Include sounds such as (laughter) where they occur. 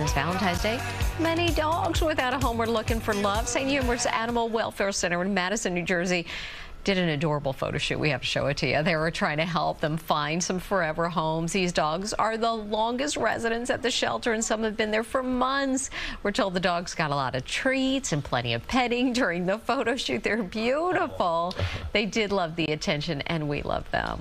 this Valentine's Day. Many dogs without a home were looking for love. St. Hubert's Animal Welfare Center in Madison, New Jersey did an adorable photo shoot. We have to show it to you. They were trying to help them find some forever homes. These dogs are the longest residents at the shelter, and some have been there for months. We're told the dogs got a lot of treats and plenty of petting (laughs) during the photo shoot. They're beautiful. They did love the attention, and we love them.